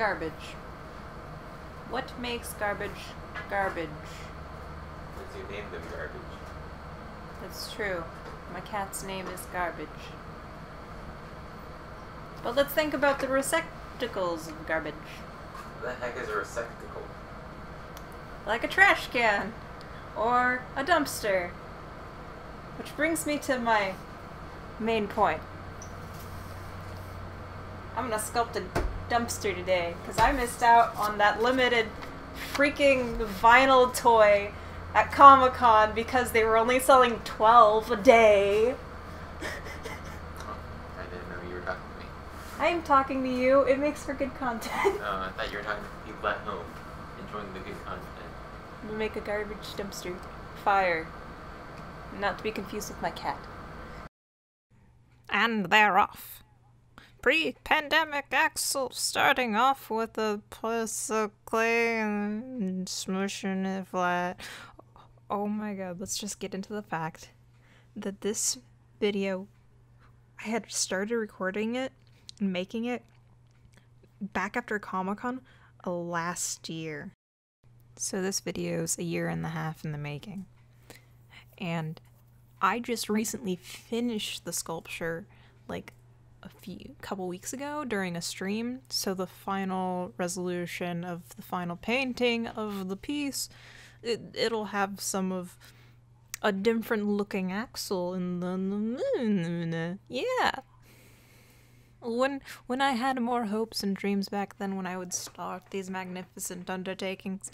garbage? What makes garbage garbage? Because you named them garbage. That's true. My cat's name is Garbage. But let's think about the receptacles of garbage. What the heck is a receptacle? Like a trash can. Or a dumpster. Which brings me to my main point. I'm gonna sculpt a dumpster today, because I missed out on that limited freaking vinyl toy at Comic Con because they were only selling 12 a day. Oh, I didn't know you were talking to me. I'm talking to you. It makes for good content. Oh, I thought you were talking to people at home, enjoying the good content. we make a garbage dumpster. Fire. Not to be confused with my cat. And they're off. Pre pandemic Axel starting off with a piece of clay and smushing it flat. Oh my god, let's just get into the fact that this video, I had started recording it and making it back after Comic Con last year. So this video is a year and a half in the making. And I just recently finished the sculpture like a few couple weeks ago during a stream. So the final resolution of the final painting of the piece, it, it'll have some of a different looking Axel in the moon. yeah. When when I had more hopes and dreams back then when I would start these magnificent undertakings.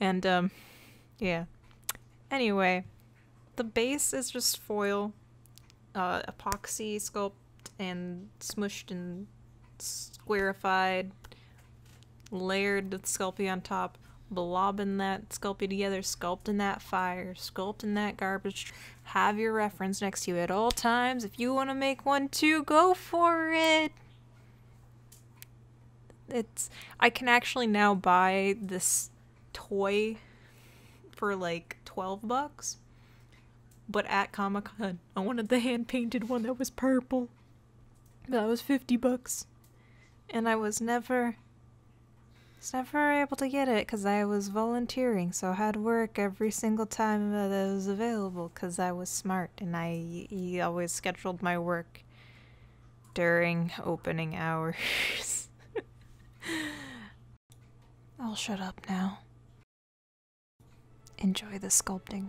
And um yeah. Anyway, the base is just foil, uh, epoxy sculpt and smushed and squarified, layered with Sculpey on top, blobbing that Sculpey together, sculpting that fire, sculpting that garbage. Have your reference next to you at all times. If you want to make one too, go for it. It's I can actually now buy this toy for like 12 bucks. But at Comic Con, I wanted the hand painted one that was purple. That was 50 bucks. And I was never was never able to get it because I was volunteering, so I had work every single time that it was available because I was smart and I always scheduled my work during opening hours. I'll shut up now. Enjoy the sculpting.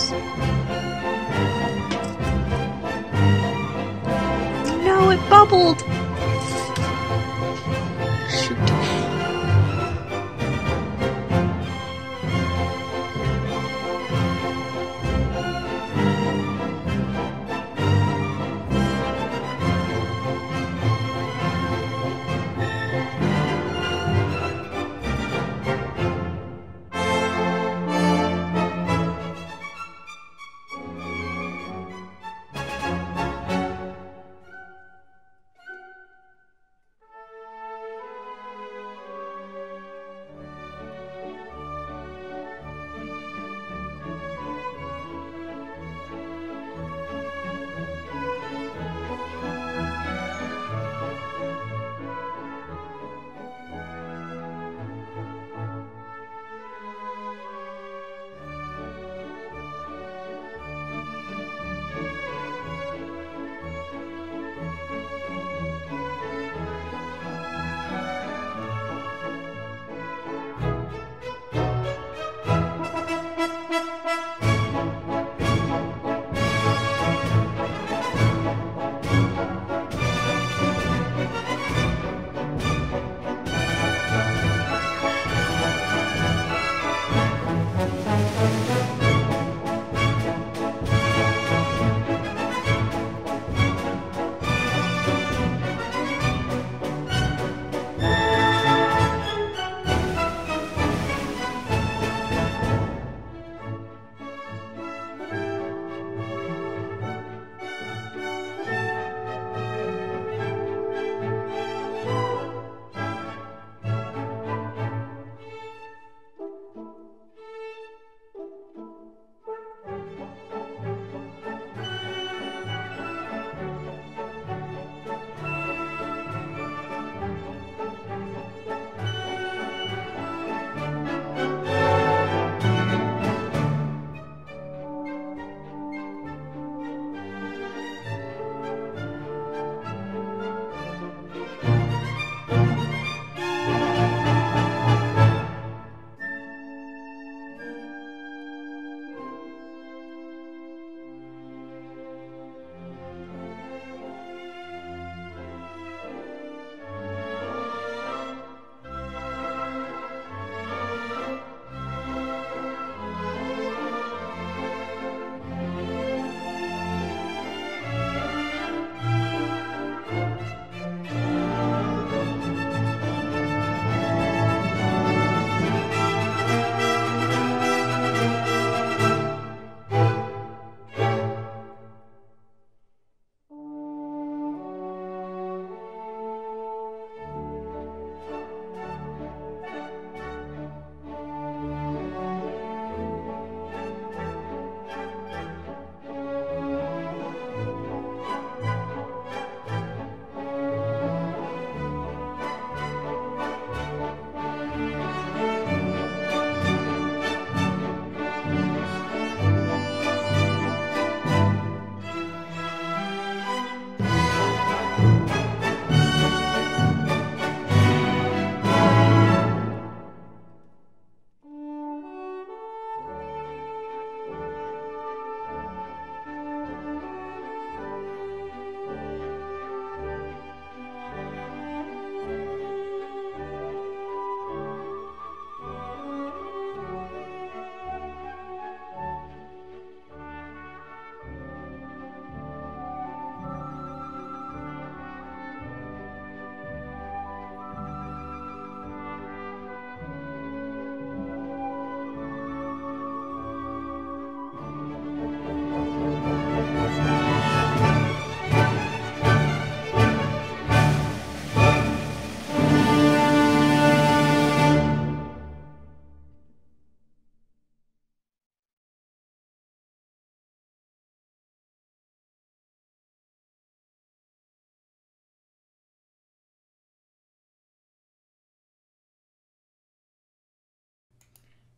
piece. No, it bubbled!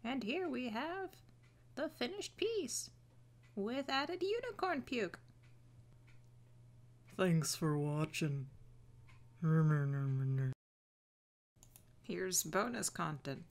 And here we have the finished piece with added unicorn puke. Thanks for watching. Here's bonus content.